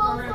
for